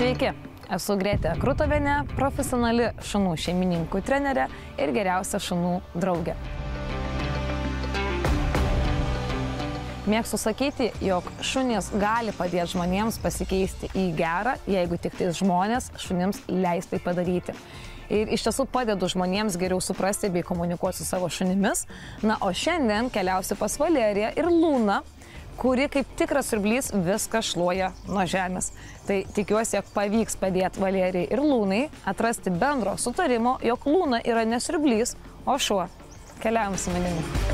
Sveiki, esu Grėtė Krutovenė, profesionali šunų šeimininkų trenerė ir geriausia šunų draugė. Mėgstu sakyti, jog šunys gali padėti žmonėms pasikeisti į gerą, jeigu tik tais žmonės šunims leis tai padaryti. Ir iš tiesų padedu žmonėms geriau suprasti bei komunikuoti su savo šunimis. Na, o šiandien keliausiu pas Valeriją ir Lūną, kuri kaip tikras surblys viską šluoja nuo žemės. Tai tikiuosi, jog pavyks padėti Valerijai ir Lūnai atrasti bendro sutarimo, jog Lūna yra nesurblys, o šuo. Keliaujam su manimi.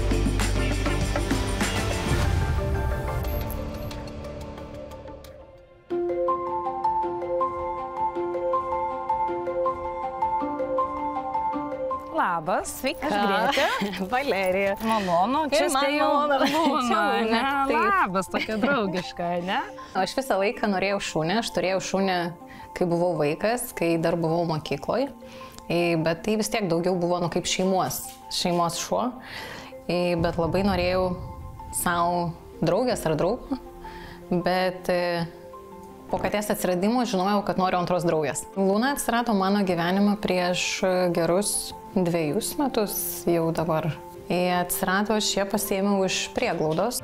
Labas. Sveika. Grėtė. Valerija. Malonu, čia Ir man spėjau malonu. Lūna, ne? Taip. Labas, tokia draugiška, ne? Aš visą laiką norėjau šunį, aš turėjau šunį, kai buvau vaikas, kai dar buvau mokykloje, bet tai vis tiek daugiau buvo nu, kaip šeimos, šeimos šuo, bet labai norėjau savo draugės ar draugų, bet e, po katės atsiradimo žinojau, kad noriu antros draugės. Lūna atsirado mano gyvenimą prieš gerus dviejus metus jau dabar. Jie atsirado, aš ją pasėmiau iš prieglaudos.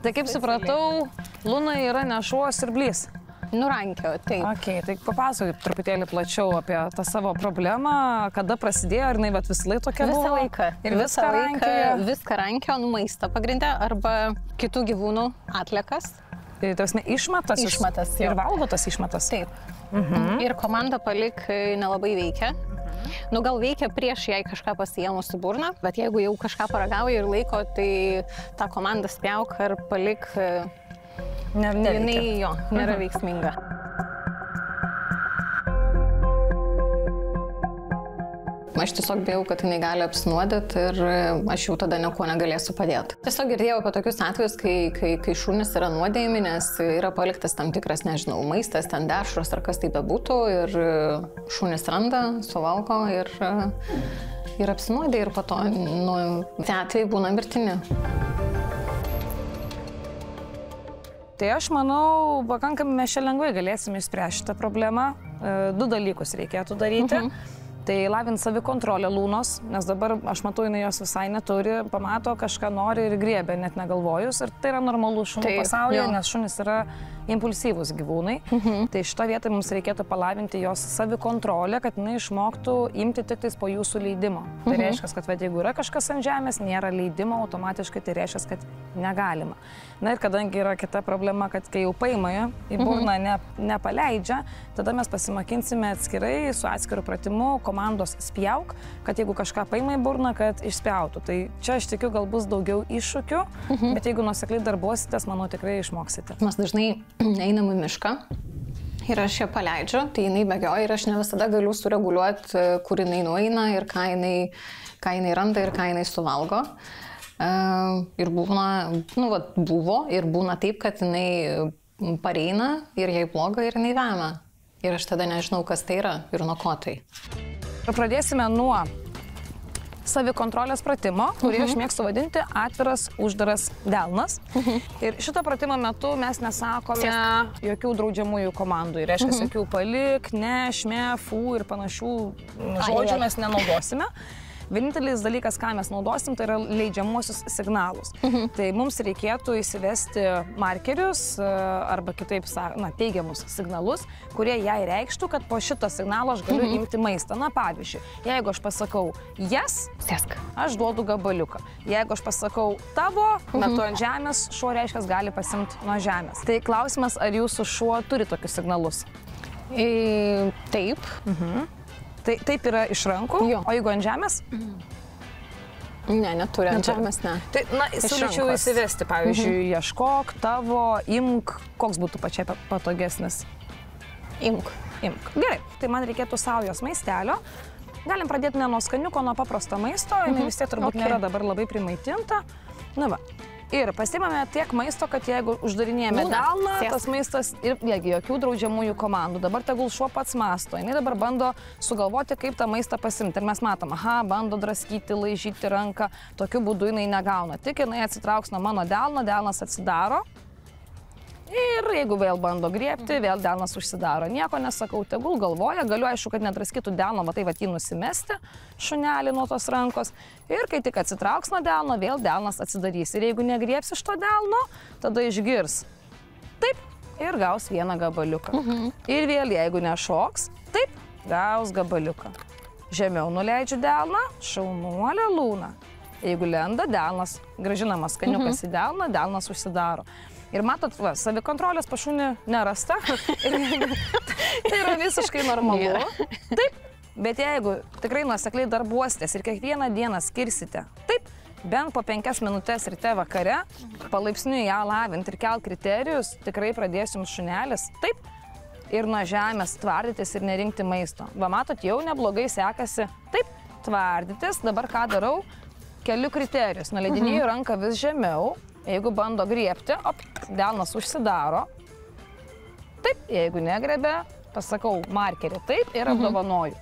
Tai kaip supratau, Lūna yra ne šuo surblys. Nurankio, taip. Ok, tai papasakok truputėlį plačiau apie tą savo problemą, kada prasidėjo, ar jinai visą laiką tokia Visą buvo? laiką. Ir visą laiką. laiką. Viską rankio, nu maistą pagrindę arba kitų gyvūnų atlikas. Tai tarsi išmetas. iš- Išmetas, jo. Ir valgo tas išmetas. Taip. Mhm. Ir komanda palik e, nelabai veikia. Nu gal veikia prieš jai kažką pasijėmus į burną, bet jeigu jau kažką paragauja ir laiko, tai tą komandą spjauk ar palik, e, Ne, ne, jinai jo nėra veiksminga. Aš tiesiog bijau, kad jinai gali apsinuodyti ir e, aš jau tada nieko negalėsiu padėti. Tiesiog girdėjau apie tokius atvejus, kai, kai, kai šunys yra nuodėjami, nes yra paliktas tam tikras, nežinau, maistas, ten dešros ar kas tai bebūtų ir e, šunys randa, suvalgo ir, e, ir apsinuodė ir po to, nu, tie atvejai būna mirtini. Tai aš manau, pakankamai mes čia lengvai galėsime išspręsti šitą problemą. E, Du dalykus reikėtų daryti. Mhm. Tai lavinti savikontrolę lūnos, nes dabar aš matau, jinai jos visai neturi, pamato, kažką nori ir griebė, net negalvojus. Ir tai yra normalu šunų Taip, pasaulyje, jo. nes šunys yra impulsyvūs gyvūnai. Mhm. Tai šito vietoj mums reikėtų palavinti jos savikontrolę, kad jinai išmoktų imti tik tais po jūsų leidimo. Tai Mhm. reiškia, kad vat, jeigu yra kažkas ant žemės, nėra leidimo, automatiškai tai reiškia, kad negalima. Na ir kadangi yra kita problema, kad kai jau paima į burną ne, nepaleidžia, tada mes pasimokinsime atskirai su atskiru pratimu komandos spjauk, kad jeigu kažką paima į burną, kad išspjautų. Tai čia aš tikiu, gal bus daugiau iššūkių, bet jeigu nusekliai darbuositės, manau, tikrai išmoksite. Mes dažnai einam į mišką ir aš ją paleidžiu, tai jinai bėgioja ir aš ne visada galiu sureguliuoti, e, kur jinai nueina ir ką jinai, ką jinai randa ir ką jinai suvalgo. E, Ir būna, nu, vat, buvo ir būna taip, kad jinai pareina ir jai bloga ir jinai vemia. Ir aš tada nežinau, kas tai yra ir nuo ko tai. Ir pradėsime nuo savikontrolės pratimo, kurį aš mėgstu vadinti atviras, uždaras delnas. Ir šito pratimo metu mes nesakome jokių draudžiamųjų komandų. Ir reiškia, jokių palik, ne, šme, fu ir panašių žodžių ai. mes nenaudosime. Vienintelis dalykas, ką mes naudosim, tai yra leidžiamuosius signalus. Mhm. Tai mums reikėtų įsivesti markerius e, arba kitaip, na, teigiamus signalus, kurie jai reikštų, kad po šito signalo aš galiu mhm. imti maistą. Na, pavyzdžiui, jeigu aš pasakau jas, Sėsk. aš duodu gabaliuką. Jeigu aš pasakau tavo, metu ant žemės, šuo reiškia gali pasimti nuo žemės. Tai klausimas, ar jūsų šuo turi tokius signalus? E, taip. Tai taip yra iš rankų, Jo. o jeigu ant žemės? Ne, neturi ant žemės, ne. Tai, na, siūlyčiau įsivesti, pavyzdžiui, mhm. ieškok tavo, imk, koks būtų pačiai pa- patogesnis. Imk. Imk. Gerai, tai man reikėtų saujos maistelio. Galim pradėti ne nuo skaniuko, nuo paprasto maisto, jinai vis tiek turbūt Ok. okay. nėra dabar labai primaitinta. Na va. Ir pasimame tiek maisto, kad jeigu uždarinėjame Būna. delną, Sėsk. tas maistas ir vėlgi jokių draudžiamųjų komandų. Dabar tegul šuo pats masto. Jis dabar bando sugalvoti, kaip tą maistą pasimti. Ir mes matom, aha, bando draskyti, laižyti ranką. Tokiu būdu jinai negauna. Tik jinai atsitrauks nuo mano delno, delnas atsidaro. Ir jeigu vėl bando griebti, vėl delnas užsidaro. Nieko nesakau, tegul galvoja, galiu aišku, kad nedraskytų delno, matai, va, jį nusimesti, šunelį nuo tos rankos. Ir kai tik atsitrauks nuo delno, vėl delnas atsidarys. Ir jeigu negriebs iš to delno, tada išgirs. Taip, ir gaus vieną gabaliuką. Mhm. Ir vėl, jeigu nešoks, taip, gaus gabaliuką. Žemiau nuleidžiu delną, šaunuolė lūna. Jeigu lenda delnas, gražinamas skaniukas mhm. į delną, delnas užsidaro. Ir matot, va, savikontrolės pašūnį nerasta. tai yra visiškai normalu. Taip, bet jeigu tikrai nuosekliai darbuositės ir kiekvieną dieną skirsite, taip, bent po penkias minutės ryte vakare, palaipsniui ją lavinti ir kelt kriterijus, tikrai pradės jums šunelis. Taip, ir nuo žemės tvardytis ir nerinkti maisto. Va matot, jau neblogai sekasi. Taip, tvardytis, dabar ką darau? Keliu kriterijus. Nuleidinėjau mhm. ranką vis žemiau, Jeigu bando griebti, op, delnas užsidaro. Taip, jeigu negrebė, pasakau markerį taip ir mhm. apdovanoju.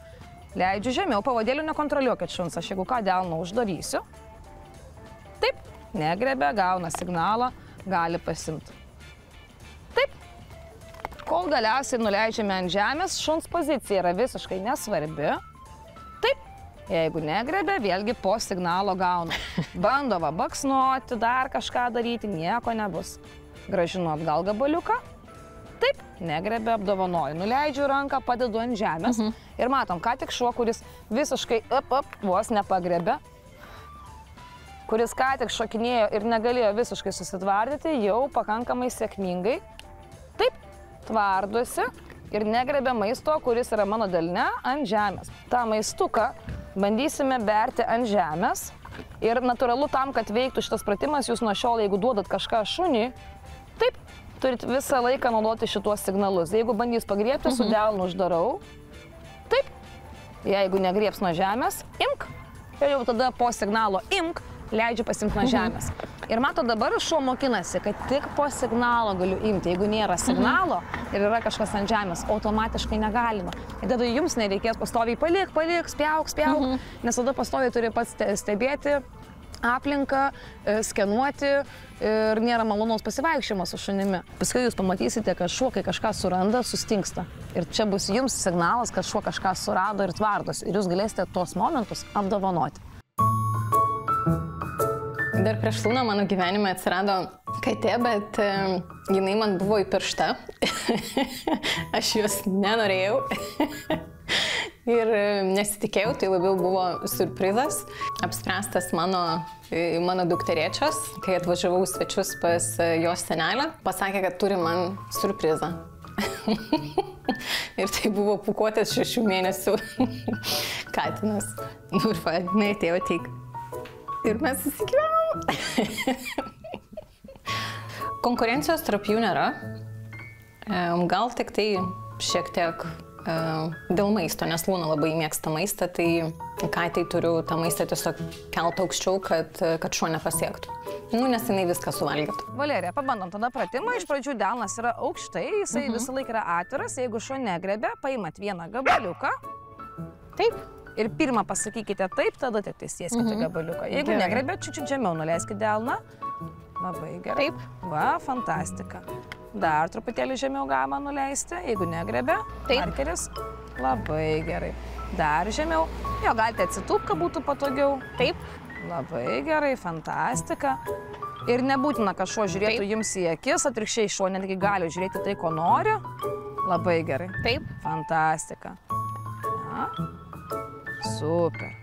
Leidžiu žemiau, pavadėlių nekontroliuokit šuns, aš jeigu ką delną uždarysiu. Taip, negrebė, gauna signalą, gali pasimti. Taip, kol galiausiai nuleidžiame ant žemės, šuns pozicija yra visiškai nesvarbi. Jeigu negrebė, vėlgi po signalo gauna. Bando va baksnuoti, dar kažką daryti, nieko nebus. Gražinu atgal gabaliuką. Taip, negrebė, apdovanoju. Nuleidžiu ranką, padedu ant žemės. Mhm. Ir matom, ką tik šuo, kuris visiškai up, up, vos nepagrebė, kuris ką tik šokinėjo ir negalėjo visiškai susitvardyti, jau pakankamai sėkmingai. Taip, tvardusi ir negrebė maisto, kuris yra mano delne ant žemės. Ta maistuką bandysime berti ant žemės. Ir natūralu tam, kad veiktų šitas pratimas, jūs nuo šiol, jeigu duodat kažką šuniui, taip, turit visą laiką naudoti šituos signalus. Jeigu bandys pagriebti, su mhm. delnu uždarau. Taip, jeigu negriebs nuo žemės, imk. Ir jau tada po signalo imk, leidžiu pasimti nuo mhm. žemės. Ir mato dabar šuo mokinasi, kad tik po signalo galiu imti. Jeigu nėra signalo ir yra kažkas ant žemės, automatiškai negalima. Ir tada jums nereikės pastoviai palik, palik, spjauk, spjauk, mhm. nes tada pastoviai turi pats stebėti aplinką, e, skenuoti ir nėra malonaus pasivaikščiojimo su šunimi. Paskui jūs pamatysite, kad šuo, kai kažką suranda, sustingsta. Ir čia bus jums signalas, kad šuo kažką surado ir tvardosi. Ir jūs galėsite tuos momentus apdovanoti. Dar prieš lūną mano gyvenime atsirado katė, bet jinai man buvo įpiršta. Aš jos nenorėjau. Ir nesitikėjau, tai labiau buvo surprizas, apspręstas mano, mano dukteriečios, kai atvažiavau svečius pas jos senelę, pasakė, kad turi man surprizą. ir tai buvo pukuotės šešių mėnesių katinas. Nu ir va, jinai atėjo teik. Ir mes įsigyvenom. Konkurencijos tarp jų nėra. Gal tik tai šiek tiek dėl maisto, nes Lūna labai mėgsta maistą, tai ką tai turiu tą maistą tiesiog kelt aukščiau, kad, kad šuo nepasiektų. Nu, nes jinai viską suvalgytų. Valerija, pabandom tada pratimą. Iš pradžių delnas yra aukštai, jisai mhm. visą laiką yra atviras. Jeigu šuo negrebė, paimat vieną gabaliuką. Taip ir pirmą pasakykite taip, tada tik tai sėskite mhm. gabaliuką. Jeigu negrebėt, čiūčiu žemiau nuleiskite delną. Labai gerai. Taip. Va, fantastika. Dar truputėlį žemiau galima nuleisti, jeigu negrebė. Taip. Markeris. Labai gerai. Dar žemiau. Jo, galite atsitūpti, kad būtų patogiau. Taip. Labai gerai, fantastika. Ir nebūtina, kad šuo žiūrėtų Taip. jums į akis, atvirkščiai šuo netgi gali žiūrėti tai, ko nori. Labai gerai. Taip. Fantastika. Ja. Super.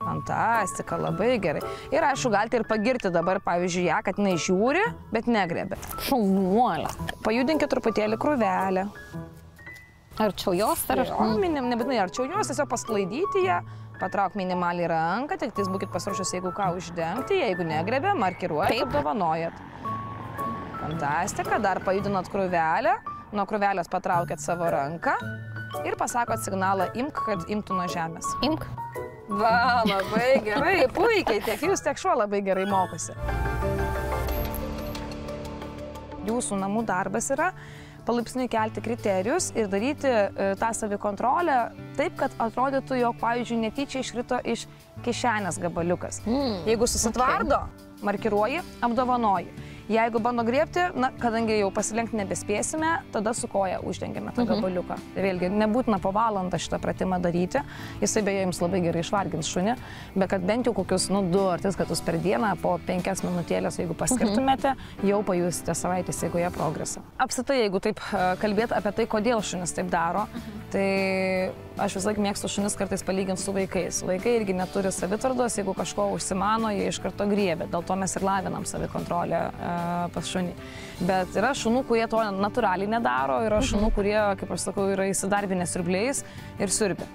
Fantastika, labai gerai. Ir aišku, galite ir pagirti dabar, pavyzdžiui, ją, kad jinai žiūri, bet negrebė. Šaunuolė. Pajudinkit truputėlį krūvelę. Arčiau jos, ar aš? Minim, nebūtinai arčiau jos, tiesiog pasklaidyti ją, patrauk minimaliai ranką, tik tais būkite pasiruošęs, jeigu ką uždengti, jeigu negrebė, markiruojate, apdovanojat. Fantastika, dar pajudinat krūvelę, nuo krūvelės patraukėt savo ranką ir pasakot signalą imk, kad imtų nuo žemės. Imk. Va, labai gerai, puikiai, tiek jūs, tiek šuo labai gerai mokosi. Jūsų namų darbas yra palaipsniui kelti kriterijus ir daryti e, tą savikontrolę taip, kad atrodytų, jog, pavyzdžiui, netyčia iškrito iš kišenės gabaliukas. Mm, Jeigu susitvardo, okay. markiruoji, apdovanoji. Jeigu bando griebti, na, kadangi jau pasilenkti nebespėsime, tada su koja uždengiame tą gabaliuką. Tai vėlgi, nebūtina po valandą šitą pratimą daryti, jisai beje jums labai gerai išvargins šunį, bet kad bent jau kokius, nu, du ar tris kartus per dieną, po penkias minutėlės, jeigu paskirtumėte, jau pajusite savaitės eigoje progresą. Apsitai, jeigu taip e, kalbėt apie tai, kodėl šunis taip daro, tai aš vis laik mėgstu šunis kartais palyginti su vaikais. Vaikai irgi neturi savitvardos, jeigu kažko užsimano, jie iš karto griebė, dėl to mes ir lavinam savikontrolę e, pas šunį. Bet yra šunų, kurie to natūraliai nedaro, yra šunų, kurie, kaip aš sakau, yra įsidarbinę sirbliais ir siurbia.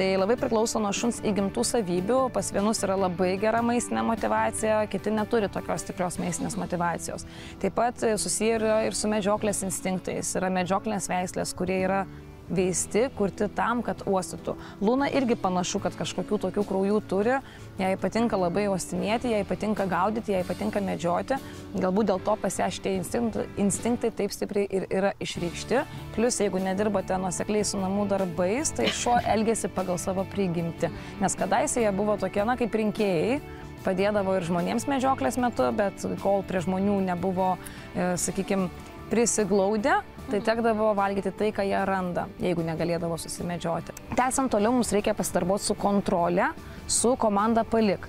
Tai labai priklauso nuo šuns įgimtų savybių. Pas vienus yra labai gera maistinė motivacija, kiti neturi tokios tikros maistinės motivacijos. Taip pat susiję yra ir su medžioklės instinktais. Yra medžioklės veislės, kurie yra veisti, kurti tam, kad uostytų. Lūna irgi panašu, kad kažkokių tokių kraujų turi, jai patinka labai uostinėti, jai patinka gaudyti, jai patinka medžioti, galbūt dėl to pas ją šitie instinktai, instinktai taip stipriai ir yra išreikšti. Plus, jeigu nedirbate nuosekliai su namų darbais, tai šuo elgesi pagal savo prigimti, nes kadaise jie buvo tokie, na, kaip rinkėjai padėdavo ir žmonėms medžioklės metu, bet kol prie žmonių nebuvo, e, sakykime, prisiglaudę, tai tekdavo valgyti tai, ką jie randa, jeigu negalėdavo susimedžioti. Tęsiant toliau, mums reikia pasidarbuoti su kontrolė, su komanda palik.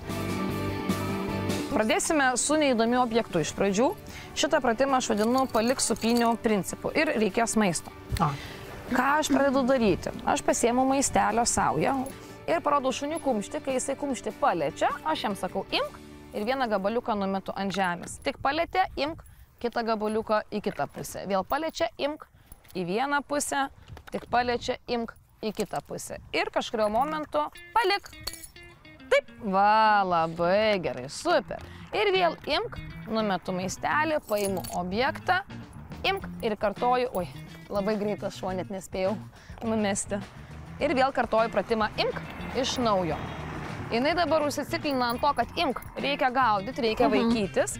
Pradėsime su neįdomiu objektu iš pradžių. Šitą pratimą aš vadinu palik supinių principu ir reikės maisto. A. Ką aš pradedu daryti? Aš pasiemu maistelio saują ir parodau šuniui kumštį, kai jisai kumštį paliečia, aš jam sakau imk ir vieną gabaliuką numetu ant žemės. Tik palėtė, imk, kitą gabaliuką į kitą pusę. Vėl paliečia, imk į vieną pusę, tik paliečia, imk į kitą pusę. Ir kažkurio momentu palik. Taip, va, labai gerai, super. Ir vėl imk, numetu maistelį, paimu objektą, imk ir kartoju, oi, labai greitas šuo, net nespėjau numesti. Ir vėl kartoju pratimą, imk iš naujo. Jis dabar užsiciklina ant to, kad imk, reikia gaudyti, reikia mhm. vaikytis.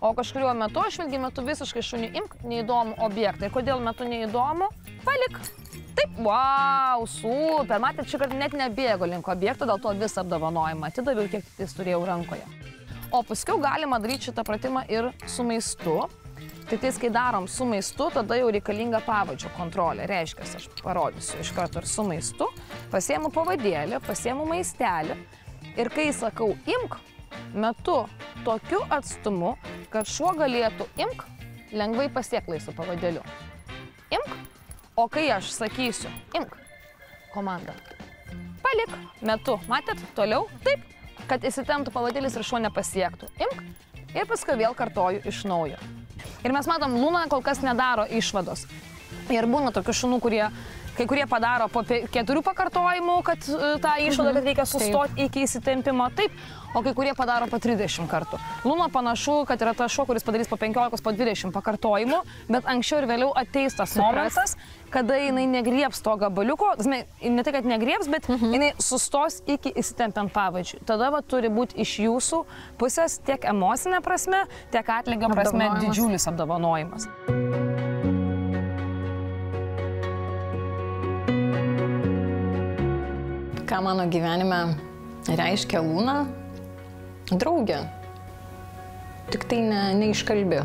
O kažkurio metu aš vėlgi metu visiškai šunį imk, neįdomu objektą. Ir kodėl metu neįdomu? Palik. Taip, wow, super. Matėt, šį kartą net nebėgo link objekto, dėl to visą apdovanojimą atidaviau, kiek jis turėjau rankoje. O paskui galima daryti šitą pratimą ir su maistu. Tai tais, kai darom su maistu, tada jau reikalinga pavadžio kontrolė. Reiškia, aš parodysiu iš karto ir su maistu. Pasiemu pavadėlį, pasiemu maistelį. Ir kai sakau imk, metu tokiu atstumu, kad šuo galėtų imk, lengvai pasiekti laisvų pavadėlių. Imk, o kai aš sakysiu, imk, komanda. Palik, metu, matėt, toliau, taip, kad įsitemptų pavadėlis ir šuo nepasiektų. Imk ir paskui vėl kartoju iš naujo. Ir mes matom, Luna kol kas nedaro išvados. Ir būna tokių šunų, kurie Kai kurie padaro po keturių pakartojimų, kad e, tą išvadą, kad reikia sustoti iki įsitempimo. Taip, o kai kurie padaro po 30 kartų. Luna panašu, kad yra tas šuo, kuris padarys po 15, po 20 pakartojimų, bet anksčiau ir vėliau ateis tas momentas, kada jinai negriebs to gabaliuko, ne tai, kad negriebs, bet mhm. jinai sustos iki įsitempiant pavadžių. Tada va, turi būti iš jūsų pusės tiek emocinė prasme, tiek atlygio prasme didžiulis apdovanojimas. Ką mano gyvenime reiškia Lūna? Draugė. Tik tai ne, neiškalbi.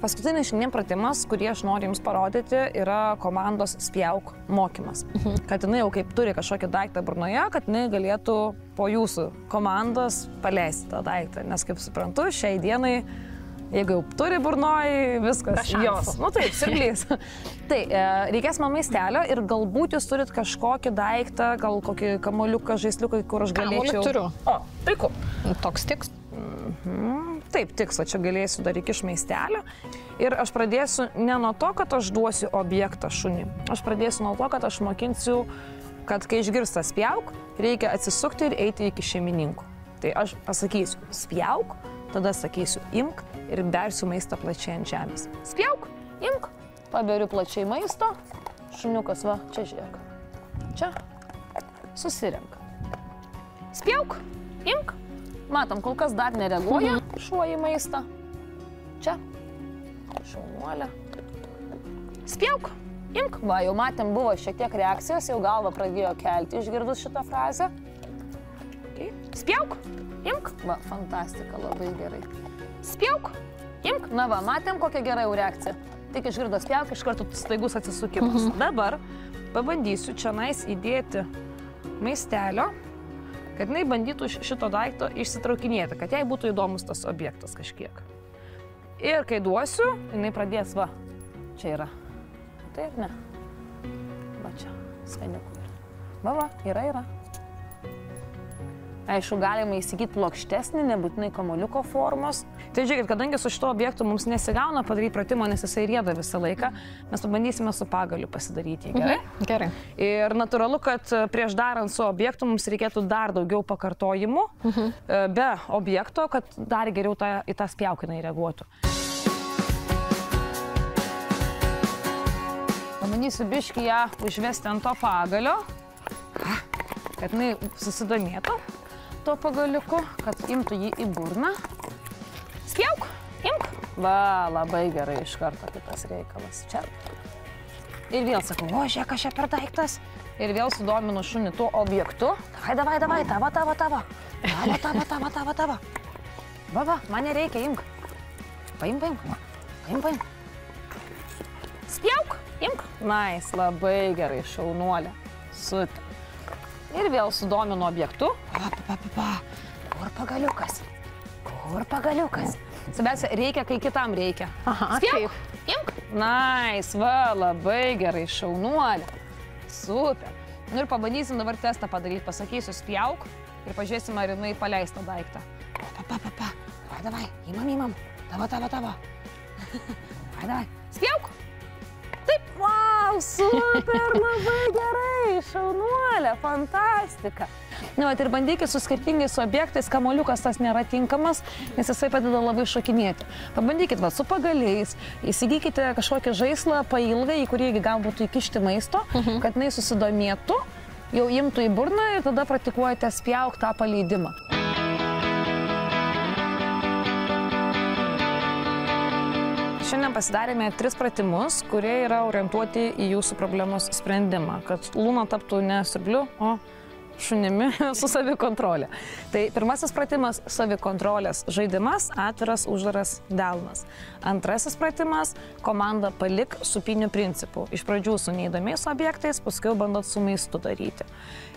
Paskutinis šiandien pratimas, kurį aš noriu Jums parodyti, yra komandos spjauk mokymas. Mhm. Kad jinai jau kaip turi kažkokį daiktą burnoje, kad jinai galėtų po Jūsų komandos paleisti tą daiktą. Nes kaip suprantu, šiai dienai Jeigu jau turi burnoj, viskas jos. Nu taip, sirglys. tai, e, reikės man maistelio ir galbūt jūs turit kažkokį daiktą, gal kokį kamoliuką, žaisliuką, kur aš galėčiau. Kamoliuk turiu. O, puiku. Toks tiks. Mhm. Taip, tiks, o čia galėsiu dar iki iš maistelio. Ir aš pradėsiu ne nuo to, kad aš duosiu objektą šunį. Aš pradėsiu nuo to, kad aš mokinsiu, kad kai išgirsta spjauk, reikia atsisukti ir eiti iki šeimininkų. Tai aš pasakysiu spjauk, tada sakysiu imk ir bersiu maistą plačiai ant žemės. Spjauk, imk, paberiu plačiai maisto, šuniukas va, čia žiūrėk. Čia susirenka. Spjauk, imk, matom, kol kas dar nereaguoja šuo į maistą. Čia, šaunuolė. Spjauk, imk, va, jau matėm, buvo šiek tiek reakcijos, jau galva pradėjo kelti išgirdus šitą frazę. Okay. Spjauk, imk, va, fantastika, labai gerai. Spjauk, imk, na va, matėm kokią gerą jau reakciją. Tik išgirdo spjauk, iš karto staigus atsisukimas. Mhm. Dabar pabandysiu čia nais įdėti maistelio, kad jinai bandytų šito daikto išsitraukinėti, kad jai būtų įdomus tas objektas kažkiek. Ir kai duosiu, jinai pradės, va, čia yra. Tai ir ne. Va čia, skaniukų. Va, va, yra, yra. Aišku, galima įsigyti plokštesnį, nebūtinai kamoliuko formos. Tai žiūrėkit, kadangi su šito objektu mums nesigauna padaryti pratimo, nes jisai rėda visą laiką, mes pabandysime su pagaliu pasidaryti. Gerai? Mhm, gerai. Ir natūralu, kad prieš darant su objektu mums reikėtų dar daugiau pakartojimų mhm. be objekto, kad dar geriau tą, į tą spjaukinai reaguotų. Pabandysiu biški ją užvesti ant to pagalio, kad jinai susidomėtų tuo pagaliuku, kad imtų jį į burną. Spjauk, imk. Va, labai gerai iš karto kitas reikalas. Čia. Ir vėl sakau, o žiūrėk, kas čia per daiktas. Ir vėl sudominu šunį tuo objektu. Davai, davai, davai, tavo, tavo, tavo. Tavo, tavo, tavo, tavo, tavo. Va, va, man nereikia, imk. Paim, paim. Paim, paim. Spjauk, imk. Nais, nice, labai gerai, šaunuolė. Sut. Ir vėl sudomino objektu. Pa, pa, pa, pa. Kur pagaliukas? Kur pagaliukas? Svarbiausia, reikia, kai kitam reikia. Aha, Spjauk. Imk. Nais, nice, va, labai gerai, šaunuolė. Super. Nu ir pabandysim dabar testą padaryti. Pasakysiu, spjauk ir pažiūrėsim, ar jinai paleis tą daiktą. Pa, pa, pa, pa. Vai, davai, imam, imam. Tavo, tavo, tavo. Vai, davai. Wow, super, labai gerai, šaunuolė, fantastika. Na, nu, ir bandykit su skirtingais objektais, kamoliukas tas nėra tinkamas, nes jisai padeda labai šokinėti. Pabandykit, va, su pagaliais, įsigykite kažkokį žaislą pailgai, į kurį galbūt įkišti maisto, mhm. kad jinai susidomėtų, jau imtų į burną ir tada praktikuojate spjauk tą paleidimą. Šiandien pasidarėme tris pratimus, kurie yra orientuoti į jūsų problemos sprendimą, kad lūna taptų ne siurbliu, o šunimi su savikontrolė. Tai pirmasis pratimas - savikontrolės žaidimas, atviras, uždaras delnas. Antrasis pratimas - komanda palik supinių principų. Iš pradžių su neįdomiais objektais, paskui bandot su maistu daryti.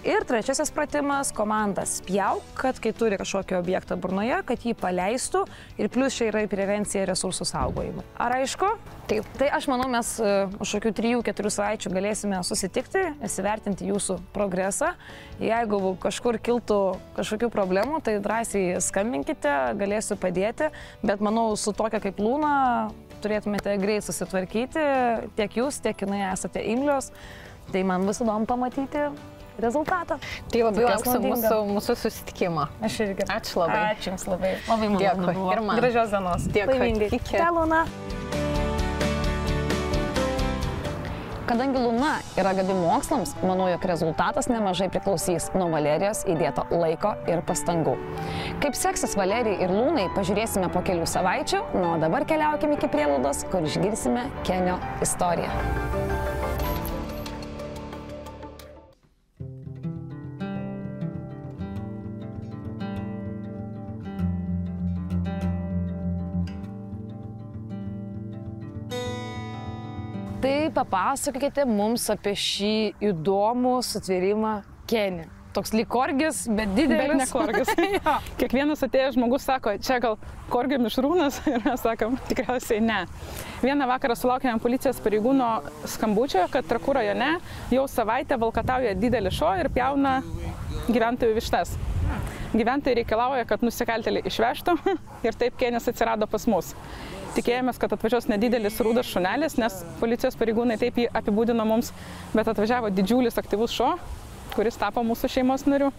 Ir trečiasis pratimas - komanda spjauk, kad kai turi kažkokį objektą burnoje, kad jį paleistų ir plus čia yra prevencija resursų saugojimui. Ar aišku? Taip. Tai aš manau, mes uh, už kokių 3-4 savaičių galėsime susitikti, įsivertinti jūsų progresą. Jeigu kažkur kiltų kažkokių problemų, tai drąsiai skambinkite, galėsiu padėti, bet manau, su tokia kaip Lūna turėtumėte greit susitvarkyti, tiek jūs, tiek jinai esate imlios. Tai man bus įdomu pamatyti rezultatą. Tai labai lauksiu mūsų, mūsų susitikimo. Aš irgi. Ačiū labai. Ačiū Jums labai. Labai malonu. Dėkui. Ir man. Gražios dienos. Dėkui. Iki. Luna. Kadangi Luna yra gabi mokslams, manau, jog rezultatas nemažai priklausys nuo Valerijos įdėto laiko ir pastangų. Kaip seksis Valerijai ir Lūnai, pažiūrėsime po kelių savaičių, nu o dabar keliaukime iki prielaidos, kur išgirsime Kenio istoriją. Tai papasakokite mums apie šį įdomų sutvėrimą Kenį. Toks likorgis, bet didelis. Bet ne korgis. Kiekvienas atėjęs žmogus sako, čia gal korgio mišrūnas ir mes sakom, tikriausiai ne. Vieną vakarą sulaukėme policijos pareigūno skambučio, kad Trakų rajone jau savaitę valkatauja didelį šo ir pjauna gyventojų vištas. Gyventojai reikalauja, kad nusikaltėliai išvežtų ir taip Kenis atsirado pas mus. Tikėjomės, kad atvažiuos nedidelis rūdas šunelis, nes policijos pareigūnai taip jį apibūdino mums, bet atvažiavo didžiulis aktyvus šuo, kuris tapo mūsų šeimos nariu.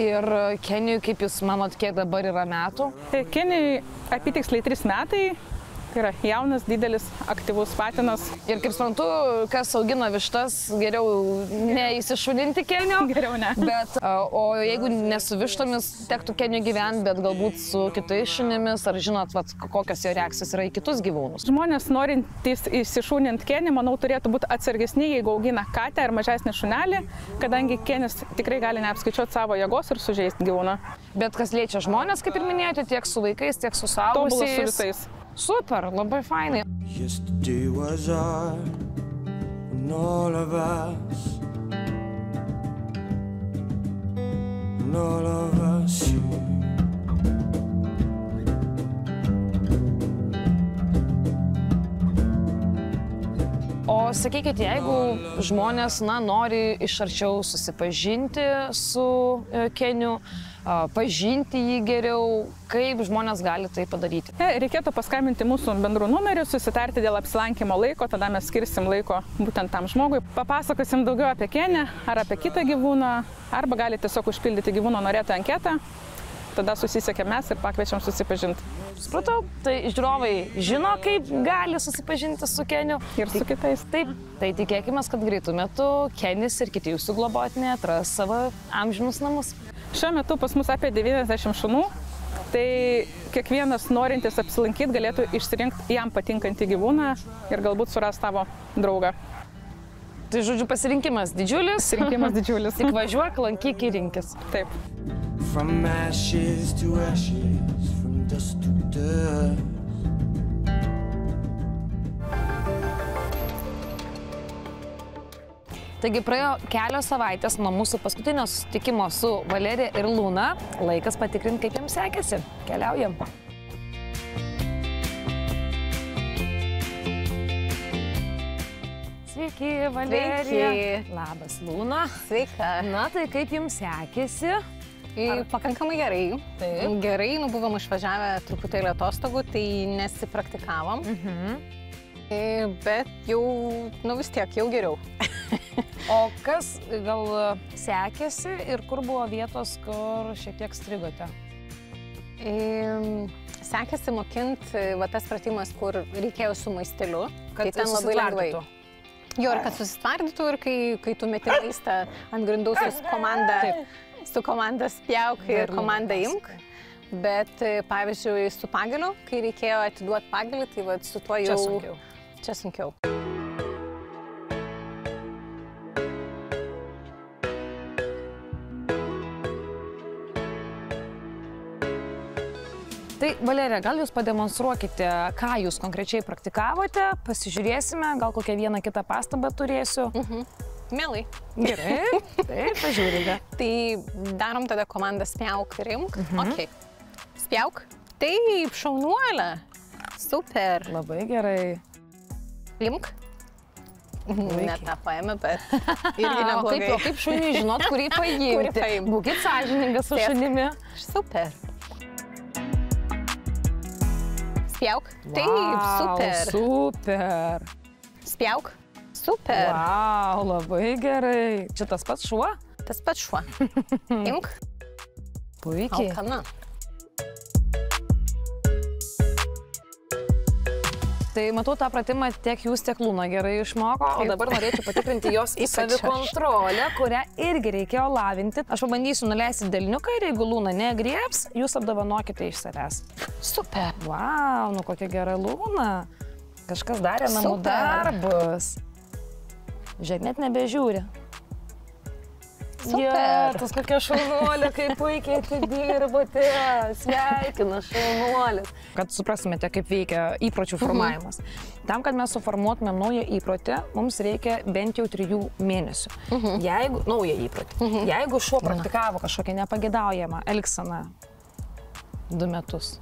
Ir Kenijui, kaip Jūs manot, kiek dabar yra metų? Kenijui apytiksliai 3 metai, Tai yra jaunas, didelis, aktyvus patinas. Ir kaip suprantu, kas augina vištas, geriau neįsišudinti kenio. Geriau ne. Bet, o jeigu ne su vištomis tektų kenio gyventi, bet galbūt su kitais šunimis, ar žinot, vat, kokios jo reakcijos yra į kitus gyvūnus? Žmonės norintys įsišūninti kenį, manau, turėtų būti atsargesni, jeigu augina katę ar mažesnį šunelį, kadangi kenis tikrai gali neapskaičiuoti savo jėgos ir sužeisti gyvūną. Bet kas liečia žmonės, kaip ir minėjote, tiek su vaikais, tiek su suaugusiais. Tobulas su visais Super, labai fainai. Yesterday was our and all of us. And all of us here. O sakykit, jeigu žmonės, na, nori iš arčiau susipažinti su e, Keniu, a, pažinti jį geriau, kaip žmonės gali tai padaryti? E, Reikėtų paskambinti mūsų bendrų numerių, susitarti dėl apsilankimo laiko, tada mes skirsim laiko būtent tam žmogui. Papasakosim daugiau apie Kenę ar apie kitą gyvūną, arba galite tiesiog užpildyti gyvūno norėtą anketą, tada susisiekėm mes ir pakviečiam susipažinti. Supratau, tai žiūrovai žino, kaip gali susipažinti su Keniu. Ir su kitais. Taip, tai tikėkime, kad greitų metų Kenis ir kiti jūsų globotiniai atras savo amžinus namus. Šiuo metu pas mus apie 90 šunų, tai kiekvienas norintis apsilankyti galėtų išsirinkti jam patinkantį gyvūną ir galbūt suras tavo draugą. Tai žodžiu, pasirinkimas didžiulis. Pasirinkimas didžiulis. Tik važiuok, lankyk ir rinkis. Taip. From ashes to ashes, from dust to dust. Taigi praėjo kelios savaitės nuo mūsų paskutinio susitikimo su Valerija ir Lūna. Laikas patikrinti, kaip jiems sekėsi. Keliaujam. Sveiki, Valerija. Sveiki. Labas, Lūna. Sveika. Na tai kaip jums sekėsi? Ar... Pakankamai gerai. Taip. Gerai, nu buvom išvažiavę truputėlį atostogų, tai nesipraktikavom. Mhm. E, Bet jau, nu vis tiek, jau geriau. O kas gal sekėsi ir kur buvo vietos, kur šiek tiek strigote? E, Sekėsi mokinti, va tas pratimas, kur reikėjo su maisteliu. tai ten labai lengvai. Jo, ir kad susitvardytų ir kai, kai tu meti maistą ant grindų su komanda, su komanda spjauk ir komanda imk. Bet, e, pavyzdžiui, su pagaliu, kai reikėjo atiduoti pagalį, tai va, su tuo jau Čia sunkiau. Čia sunkiau. Tai, Valerija, gal jūs pademonstruokite, ką jūs konkrečiai praktikavote, pasižiūrėsime, gal kokią vieną kitą pastabą turėsiu. Mielai. Gerai, taip, pažiūrime. Tai darom tada komandą spjauk ir imk. Mhm. Ok. Spjauk. Taip, šaunuolė. Super. Labai gerai. Imk. Ne tą paėmė, bet irgi neblogai. kaip, o kaip šunį žinot, kurį paimti? paimt? Būkit sąžiningas su šunimi. Super. Spjauk. Taip, Vau, super. Super. Spjauk. Super. Wow, labai gerai. Čia tas pats šuo? Tas pats šuo. Imk. Puikiai. Alkana. Tai matau tą pratimą tiek jūs, tiek Lūna gerai išmoko, o dabar norėčiau patikrinti jos aš. savikontrolę, kurią irgi reikėjo lavinti. Aš pabandysiu nuleisti delniuką ir jeigu Lūna negrieps, jūs apdovanokite iš savęs. Super. Wow, nu kokia gera Lūna. Kažkas darė namų Super. darbus. Žiūrėk, net nebežiūri. Super. Jėtus, kokia šaunuolė, kaip puikiai atidirbote. Sveikinu, šaunuolis. Kad suprastumėte, kaip veikia įpročių formavimas. Tam, kad mes suformuotumėm naują įprotį, mums reikia bent jau trijų mėnesių. Jeigu, naują įprotį. Jeigu šuo praktikavo kažkokią nepagėdaujamą elgseną du metus.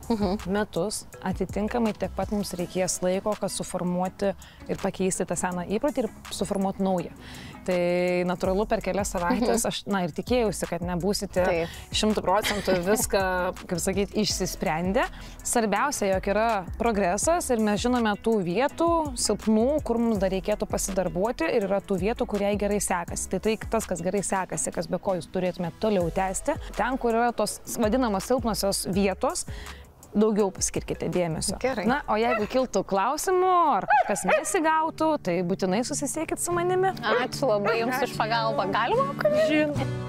Metus atitinkamai tiek pat mums reikės laiko, kad suformuoti ir pakeisti tą seną įprotį ir suformuoti naują. Tai natūralu per kelias savaitės aš, na ir tikėjausi, kad nebūsite šimtų procentų viską, kaip sakyti, išsisprendę. Svarbiausia, jog yra progresas ir mes žinome tų vietų, silpnų, kur mums dar reikėtų pasidarbuoti ir yra tų vietų, kur jai gerai sekasi. Tai tai tas, kas gerai sekasi, kas be ko jūs turėtumėte toliau tęsti. Ten, kur yra tos vadinamos silpnosios vietos, daugiau paskirkite dėmesio. Gerai. Na, o jeigu kiltų klausimų ar kas nesigautų, tai būtinai susisiekit su manimi. Ačiū labai Jums už pagalbą. Galima? Žinoma.